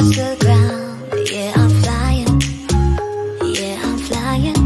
off the ground. Yeah, I'm flying. Yeah, I'm flying.